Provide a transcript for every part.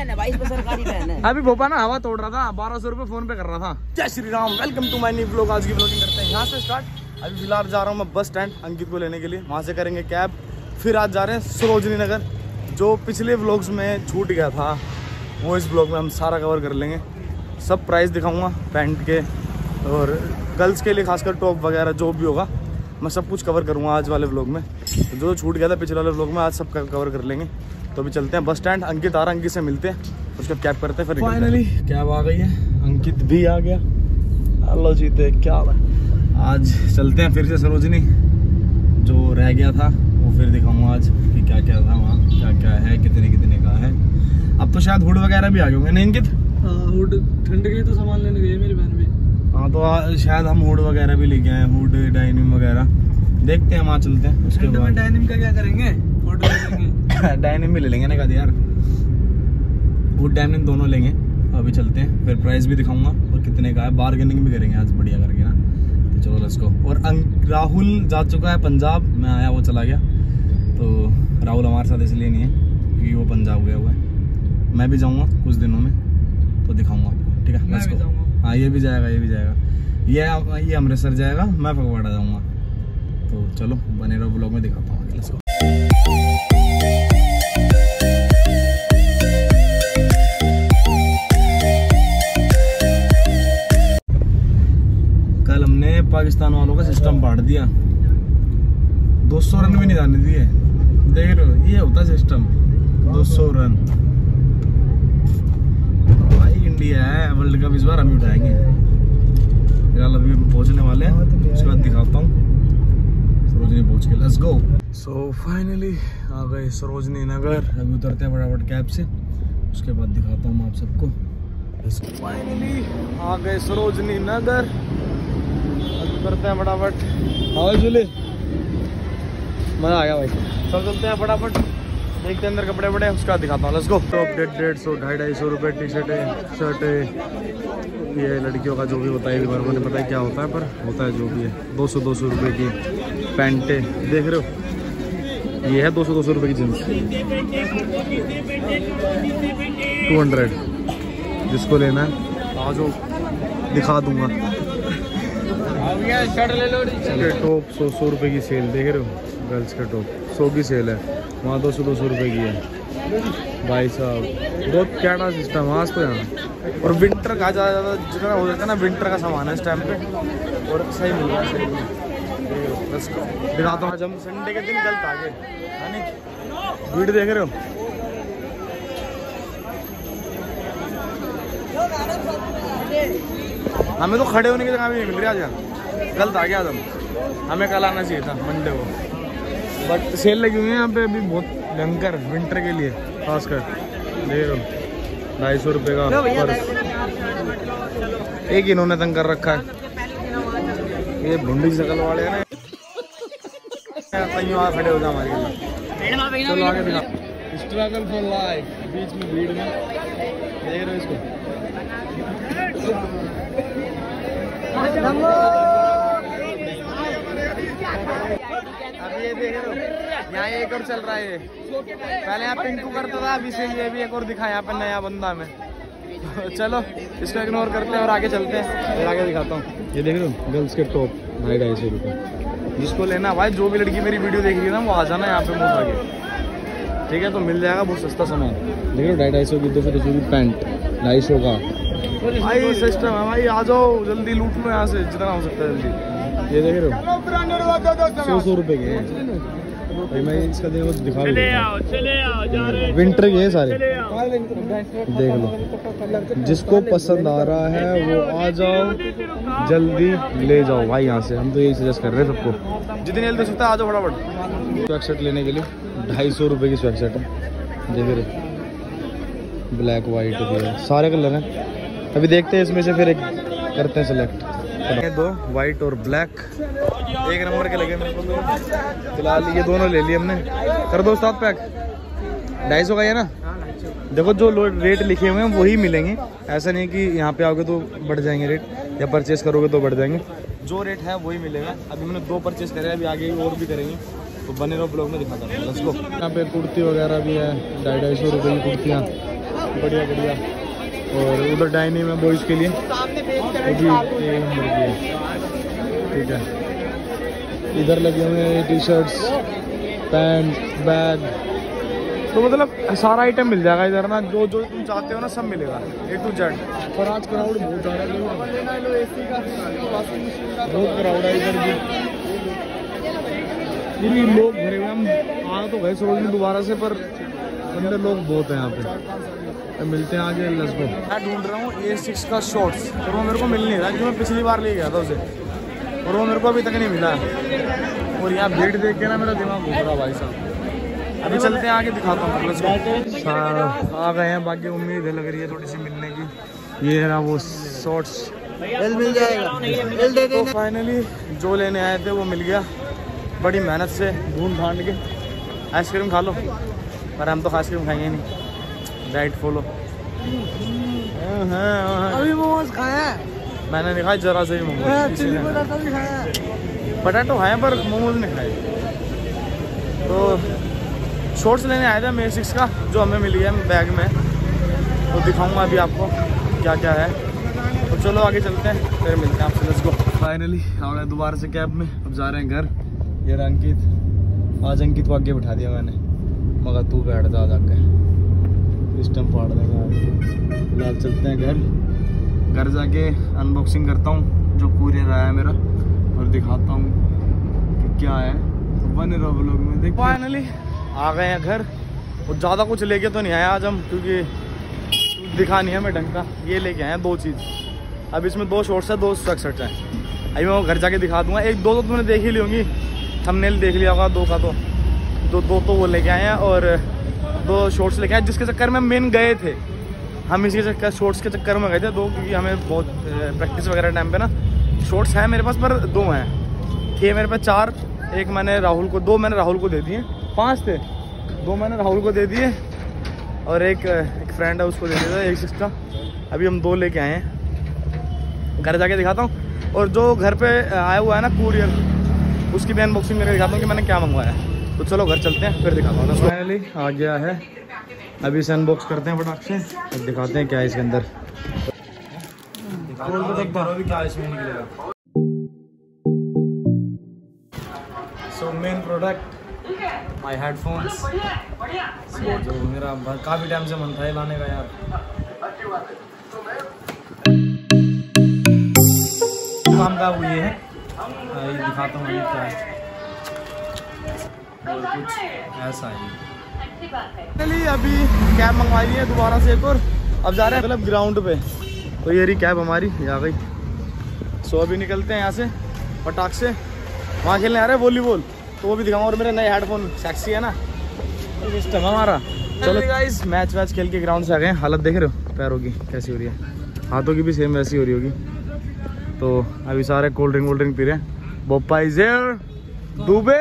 है भाई सरकारी है। अभी भोपा ना हवा तोड़ रहा था बारह सौ रुपये फ़ोन पे कर रहा था। जय Shri Ram welcome to my new blog आज की ब्लॉगिंग करते हैं। यहाँ से स्टार्ट अभी फ़िलहाल जा रहा हूँ मैं बस स्टैंड अंकित को लेने के लिए। वहाँ से करेंगे कैब फिर आज जा रहे हैं सरोजनी नगर जो पिछले ब्लॉग्स में छूट गया था। वो इस ब्लॉग में हम सारा कवर कर लेंगे। सब प्राइस दिखाऊँगा पैंट के और गर्ल्स के लिए खासकर टॉप वगैरह जो भी होगा मैं सब कुछ कवर करूँगा आज वाले ब्लॉग में। जो छूट गया था पिछले वाले ब्लॉग में आज सब कवर कर लेंगे। तो अभी चलते हैं बस स्टैंड अंकित आ रहा अंकित से मिलते हैं। उसका कैब करते हैं फिर फाइनली कैब आ गई है। अंकित भी आ गया। हेलो जी तो क्या है। आज चलते हैं फिर से सरोजनी। जो रह गया था वो फिर दिखाऊँगा आज कि क्या क्या था वहाँ क्या क्या है कितने कितने का है। अब तो शायद हुड वगैरह भी आ गए होंगे नहीं अंकित? हुड ठंड के तो सामान लेने गई है मेरी बहन भी। हाँ तो आ, शायद हम हुड वगैरह भी लेके आए हुड डाइनिंग वगैरह। देखते हैं वहाँ चलते हैं उसके बाद। डाइनिंग का क्या करेंगे? डाइनिंग भी ले लेंगे ना कहा यार वुड डाइनिंग दोनों लेंगे। अभी चलते हैं फिर प्राइस भी दिखाऊँगा और कितने का है। बार्गेनिंग भी करेंगे आज बढ़िया करके ना। तो चलो लेट्स गो और अंक राहुल जा चुका है पंजाब। मैं आया वो चला गया। तो राहुल हमारे साथ इसलिए नहीं है क्योंकि वो पंजाब गया हुआ है। मैं भी जाऊँगा कुछ दिनों में तो दिखाऊँगा आपको ठीक है? मैं लेट्स गो हाँ ये भी जाएगा ये भी जाएगा। ये ये अमृतसर जाएगा मैं फगवाड़ा जाऊँगा। तो चलो बने रहो ब्लॉग में दिखाता हूँ लेट्स गो हमने पाकिस्तान वालों का सिस्टम बांट दिया। 200 रन भी नहीं जाने दिए। देख रहे हो ये होता सिस्टम 200 रन। भाई इंडिया है वर्ल्ड कप इस बार हम उठाएँगे। फ़िलहाल अभी हम पहुँचने वाले हैं। उसके बाद दिखाता हूँ। सरोजनी पहुँच के लेट्स गो सो फाइनली आ गए सरोजनी नगर। अभी उतरते हैं फटाफट कैब से। उसके बाद दिखाता हूँ आप सबको। फाइनली आ गए सरोजनी नगर। अब उतरते हैं फटाफट। हाँ जुले मज़ा आ गया भाई। सब चलते हैं फटाफट। देखते हैं अंदर कपड़े बड़े उसका दिखाता हूँ। लेट्स गो तो डेढ़ डेढ़ सौ ढाई ढाई सौ रुपये टी शर्ट है शर्ट है। ये लड़कियों का जो भी होता है मेरे को नहीं पता है क्या होता है पर होता है जो भी है। दो सौ दो सौ रुपये की पैंटे देख रहे हो? ये है दो सौ दो सौ रुपये की जीन्स टू हंड्रेड। जिसको लेना है आ जाओ दिखा दूँगा। के टॉप सौ सौ रुपये की सेल, देख रहे हो? गर्ल्स के टॉप। सौ की सेल है। वहाँ दो सौ दो सौ रुपये की है। भाई साहब, बहुत कैटा सिस्टम है, आज तो यहाँ और विंटर का ज़्यादा ज़्यादा जितना हो जाता है ना विंटर का सामान है इस टाइम पे। और सही मिल रहा है मिल रहा है। दिखाता हूँ आज हम संडे के दिन गलत आ गए। है वीडियो देख रहे हो? हमें तो खड़े होने की जगह भी मिल रही आज यहाँ गलत आ गया आज हम कल आना चाहिए था मंडे को। बट सेल लगी हुई है यहाँ पे अभी बहुत भयंकर विंटर के लिए खासकर। देख लो ढाई सौ रुपये का पर्स। एक इन्होंने तंग कर रखा है। ये भुंडी शकल वाले हैं ना। कहीं वहाँ खड़े हो जाए हमारे लिए। चलो आगे दिखा स्ट्रगल फॉर लाइफ बीच में भीड़ में। देख रहे हो इसको अभी ये देख रहे हो यहाँ एक और चल रहा है ये। पहले यहाँ पिंकू करता था अभी से ये भी एक और दिखा यहाँ पे नया बंदा में। चलो इसको इग्नोर करते हैं और आगे चलते हैं। फिर आगे दिखाता हूँ। ये देख रहे हो गर्ल्स के टॉप ढाई ढाई सौ रुपये जिसको लेना भाई जो भी लड़की मेरी वीडियो देख रही है ना वो आ जाना यहाँ पे मुँह आगे। ठीक है तो मिल जाएगा बहुत सस्ता सामान। देख रहे हो ढाई ढाई सौ की दो सौ दो पैंट ढाई सौ का। भाई सिस्टम है भाई आ जाओ जल्दी लूट लो यहाँ से जितना हो सकता है जल्दी। ये देख रहे हो? सौ सौ रुपए के हैं। भाई मैं इसका देखो दिखा भी देता हूँ। विंटर के हैं सारे। देख लो। जिसको पसंद आ रहा है वो आ जाओ जल्दी ले जाओ। भाई यहाँ से हम तो यही सजेस्ट कर रहे हैं सबको। जितनी जल्दी हो सकता है आ जाओ फटाफट। स्वेक शर्ट लेने के लिए। ढाई सौ रुपये की स्वेक शर्ट है। देख रहे ब्लैक वाइट सारे कलर हैं। अभी देखते हैं इसमें से फिर एक करते हैं सिलेक्ट दो वाइट और ब्लैक एक नंबर के लगे मेरे को तो फ़िलहाल ये दोनों ले लिए हमने। कर दो सात पैक ढाई सौ का ही है ना? देखो जो रेट लिखे हुए हैं वही मिलेंगे। ऐसा नहीं कि यहाँ पे आओगे तो बढ़ जाएँगे रेट या परचेज करोगे तो बढ़ जाएँगे। जो रेट है वही मिलेगा। अभी हमने दो परचेज करे अभी आगे और भी करेंगे। तो बने रहो ब्लॉग में दिखाता हूँ। यहाँ पे कुर्ती वगैरह भी है ढाई ढाई सौ रुपये की कुर्तियाँ। बढ़िया बढ़िया। और उधर डाइनिंग में बॉयज़ के लिए है। ठीक है। इधर लगे हुए हैं टी शर्ट्स पैंट बैग। तो मतलब सारा आइटम मिल जाएगा इधर ना जो जो तुम चाहते हो ना सब मिलेगा। ए टू जेड पर आज क्राउड बहुत ज़्यादा लोग बहुत क्राउड है इधर भी। पूरी लोग भरे हुए हम आ तो गए सोच दोबारा से पर अंदर लोग बहुत हैं यहाँ पे। मिलते हैं आगे लसबो मैं ढूंढ रहा हूँ ए सिक्स का शॉर्ट्स और वो मेरे को मिल नहीं रहा क्योंकि मैं पिछली बार ले गया था उसे। और वो मेरे को अभी तक नहीं मिला और यहाँ भीड़ देख के ना मेरा दिमाग घूम रहा भाई साहब। अभी चलते हैं आगे दिखाता हूँ। आ गए हैं बाकी उम्मीद है लग रही है थोड़ी सी मिलने की। ये रहा वो शॉर्ट्स मिल जाएगा। तो फाइनली जो लेने आए थे वो मिल गया। बड़ी मेहनत से ढूंढ ढांड के आइसक्रीम खा लो। पर हम तो आइसक्रीम खाएँगे नहीं। डाइट फॉलो अभी मोमोज खाया मैंने नहीं खाया जरा से ही मोमोज भी खाया पटाटो खाए पर मोमोज नहीं खाए। तो शॉर्ट्स लेने आया था मे सिक्स का जो हमें मिली है बैग में। तो दिखाऊँगा अभी आपको क्या क्या है। तो चलो आगे चलते हैं फिर मिलते हैं आपसे लेट्स गो फाइनली आ गए दोबारा से कैब में अब जा रहे हैं घर। ये अंकित आज अंकित को आगे बिठा दिया मैंने। मगर तू बैठ जा जाके। सिस्टम फाड़ देगा फ़िलहाल चलते हैं घर। घर जाके अनबॉक्सिंग करता हूँ, जो कुरियर है मेरा, और दिखाता हूँ कि क्या है। तो बने रहो ब्लॉग में देख फाइनली आ गए हैं घर। और ज़्यादा कुछ लेके तो नहीं आया आज हम, क्योंकि दिखा नहीं है मैं ढंग का। ये लेके आए हैं दो चीज़। अब इसमें दो शॉर्ट्स है, दो स्वेट है। अभी मैं वो घर जाके दिखा दूँगा। एक, दो तो तुमने देख ही ली होंगी। थंबनेल देख लिया होगा, दो का तो। दो दो तो वो लेके आए हैं, और दो शॉर्ट्स लेके आए, जिसके चक्कर में मेन गए थे। हम इसी चक्कर शॉर्ट्स के चक्कर में गए थे, दो, क्योंकि हमें बहुत प्रैक्टिस वगैरह टाइम पे ना। शॉर्ट्स हैं मेरे पास, पर दो हैं। थे मेरे पास, चार। एक मैंने राहुल को, दो मैंने राहुल को दे दिए। पाँच थे। दो मैंने राहुल को दे दिए। और एक एक फ्रेंड है, उसको दे दिया था, एक का अभी हम दो लेके आए हैं। घर जाके दिखाता हूँ। और जो घर पे आया हुआ है ना कुरियर उसकी भी अनबॉक्सिंग करके दिखाता हूँ कि मैंने क्या मंगवाया है। तो चलो, घर चलते हैं, फिर दिखाता हूँ। फाइनली आ गया है। अभी इसे अनबॉक्स करते हैं फटाक से। फिर दिखाते हैं क्या है इसके अंदर। So main product my headphones जो मेरा काफ़ी टाइम से मन था लाने का यार। काम का वो ये है। ये दिखाता हूँ क्या है। और कुछ ऐसा है। फाइनली अभी कैब मंगवाई है दोबारा से एक और। अब जा रहे हैं मतलब ग्राउंड पे। तो ये रही कैब हमारी आ गई सो अभी निकलते हैं यहाँ से पटाख से। वहाँ खेलने आ रहे हैं वॉलीबॉल तो वो भी दिखाऊँगा और मेरे नए हेडफोन सेक्सी है ना। सिस्टम हमारा। चलो गाइस मैच वैच खेल के ग्राउंड से आ गए हालत देख रहे हो? पैरों की कैसी हो रही है। हाथों की भी सेम वैसी हो रही होगी। तो अभी सारे कोल्ड ड्रिंक वोल्ड ड्रिंक पी रहे हैं। बोपा इज़ दुबे?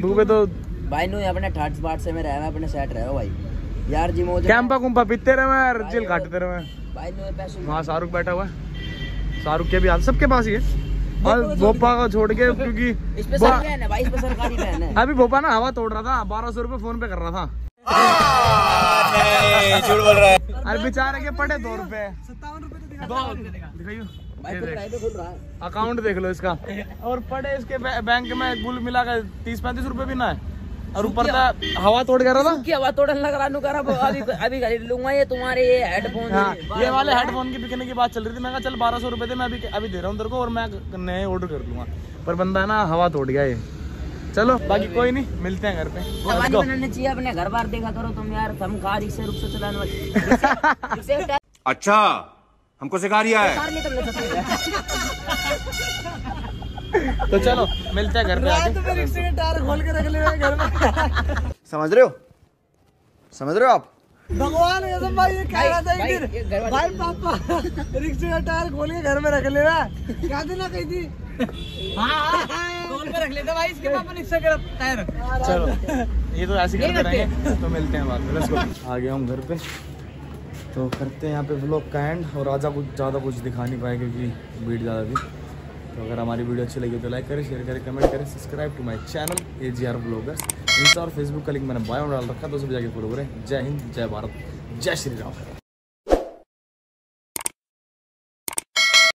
दुबे तो भाई नु अपने थर्ड स्पॉट से में रहे अपने सेट रहे हो भाई। यार जी मोज कैंपा कुंपा पीते रहे मैं यार जेल काटते रहे मैं भाई नु पैसे वहाँ शाहरुख बैठा हुआ है। शाहरुख के भी हाल सबके पास ही है। और भोपा को छोड़ के क्योंकि इस पे बा- सर है ना भाई इस पे सरकारी है। अभी भोपा ना हवा तोड़ रहा था बारह सौ रुपए फ़ोन पे कर रहा था। झूठ बोल रहा है अरे बेचारे के पड़े दो रुपए सत्तावन रुपए तो दिखा दो दिखाइयो भाई ये खुल देख। रहा खुल रहा है। अकाउंट देख लो इसका। और पड़े इसके बैंक में कुल मिला कर तीस पैंतीस रुपए भी ना है। और ऊपर था हवा तोड़ के रहा था? क्या बात तोड़न लग रहा नु कर अभी अभी खरीद लूँगा ये तुम्हारे ये हेडफोन हाँ ये वाले हेडफोन की बिकने की बात चल रही थी। मैं कहा चल बारह सौ रुपए थे मैं अभी अभी दे रहा हूँ तेरे को और मैं नए ऑर्डर कर लूँगा। पर बंदा ना हवा तोड़ गया ये। चलो बाकी कोई नहीं मिलते हैं घर पे. बनाने चाहिए अपने घर बार देखा करो तुम यार। हम कार रिक्शे रुक से चलाने वाले का अच्छा हमको सिखा रिया है। तो चलो मिलते हैं घर पे में आके टायर खोल के रख ले घर में। समझ रहे हो? समझ रहे हो आप? भगवान कसम भाई ये कह रहा था भाई, एक ये दिन भाई पापा रिक्शे का टायर खोल के घर में रख ले क्या देना कही थी? खोल के रख लेते भाई इसके पापा रिक्शे का टायर। चलो ये तो ऐसे करते रहेंगे तो मिलते हैं बाद में आ गया हम घर पे। तो करते हैं यहाँ पे व्लॉग का एंड और आजा कुछ ज़्यादा कुछ दिखा नहीं पाए क्योंकि भीड़ ज़्यादा थी। तो अगर हमारी वीडियो अच्छी लगी तो लाइक करें शेयर करें कमेंट करें subscribe to my channel A G R bloggers insta और फेसबुक का लिंक मैंने बायो डाल रखा है तो उसे जाके फॉलो करें। जय हिंद, जय भारत, जय श्री राम।